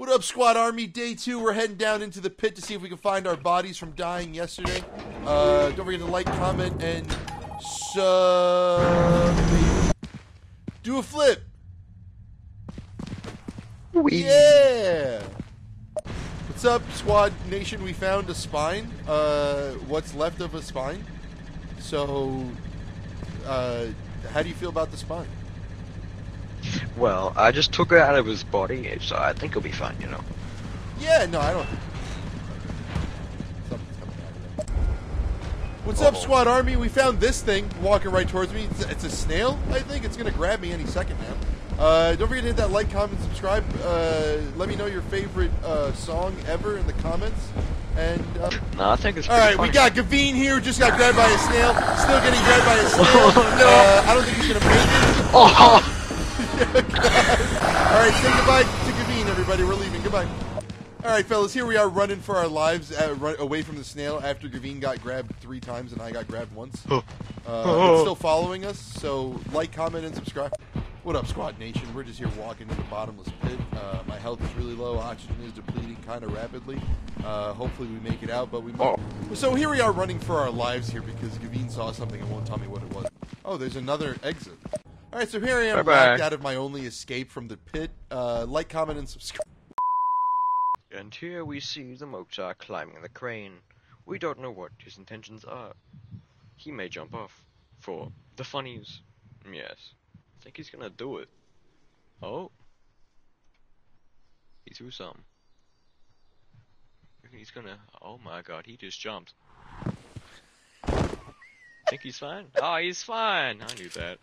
What up, Squad Army? Day two. We're heading down into the pit to see if we can find our bodies from dying yesterday. Uh, don't forget to like, comment, and sub. Do a flip. Yeah. What's up, Squad Nation? We found a spine. Uh, what's left of a spine. So, uh, how do you feel about the spine? Well, I just took it out of his body, so I think he'll be fine, you know. Yeah, no, I don't. Out. What's up, Uh-oh. Squad Army? We found this thing walking right towards me. It's, it's a snail, I think. It's gonna grab me any second now. Uh, don't forget to hit that like, comment, subscribe. Uh, let me know your favorite uh, song ever in the comments. And uh, No, I think it's all right, we got Gavin here. Just got grabbed by a snail. Still getting grabbed by a snail. Oh, no. Uh, I don't think he's gonna make it. Oh! All right, say goodbye to Gavin, everybody. We're leaving. Goodbye. All right, fellas, here we are running for our lives uh, run, away from the snail after Gavin got grabbed three times and I got grabbed once. Uh, it's still following us, so like, comment, and subscribe. What up, Squad Nation? We're just here walking in the bottomless pit. Uh, my health is really low. Oxygen is depleting kind of rapidly. Uh, hopefully, we make it out, but we might. So here we are running for our lives here because Gavin saw something and won't tell me what it was. Oh, there's another exit. All right, so here I am, Bye-bye. locked out of my only escape from the pit. Uh, like, comment, and subscribe. And here we see the Mouktar climbing the crane. We don't know what his intentions are. He may jump off. For the funnies. Yes. I think he's gonna do it. Oh. He threw some. He's gonna. Oh my god, he just jumped. Think he's fine? Oh, he's fine! I knew that.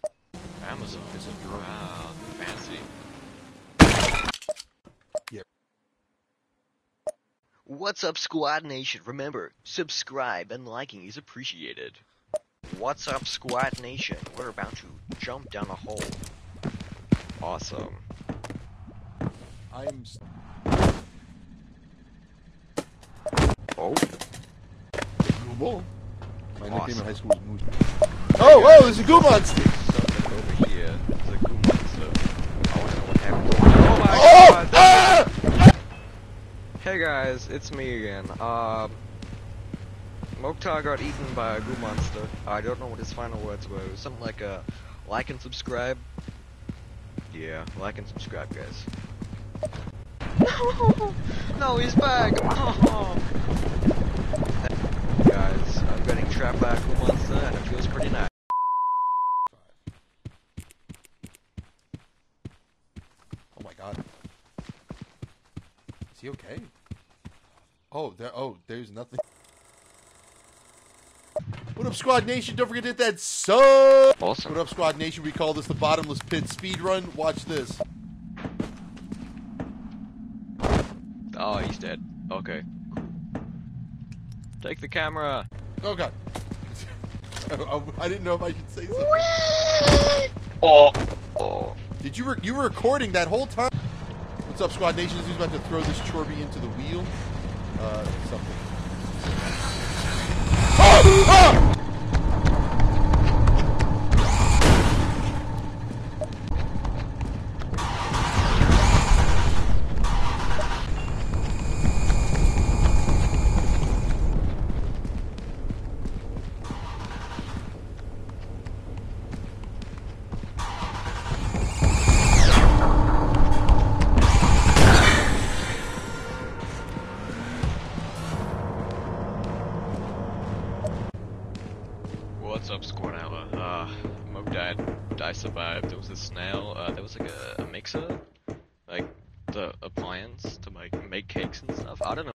Amazon. Wow, uh, fancy. Yeah. What's up, Squad Nation? Remember, subscribe and liking is appreciated. What's up, Squad Nation? We're about to jump down a hole. Awesome. I'm. Oh, Google. My nickname Awesome. in high school was Moose. Oh, oh, there's a goo monster! something over here. There's a goo monster. I wanna know what happened. Oh my Oh! god! Ah! Hey guys, it's me again. Uh, Mouktar got eaten by a goo monster. I don't know what his final words were. It was something like a like and subscribe. Yeah, like and subscribe, guys. No, no, he's back. Oh. Guys, I'm getting trapped by a goo monster, and it feels pretty nice. Oh my god. Is he okay? Oh, there. Oh, there's nothing. What up, Squad Nation? Don't forget to hit that sub. Awesome. What up, Squad Nation? We call this the bottomless pit speed run. Watch this. Oh, he's dead. Okay. Take the camera. Oh god. I, I didn't know if I should say something. Oh. Oh. Did you re- you were recording that whole time? What's up, Squad Nation? Who's about to throw this Chorby into the wheel? Uh, something. sub Squodd Hour. Uh, Mob died, I survived. There was a snail, uh, there was like a, a mixer, like the appliance to like make, make cakes and stuff. I don't know.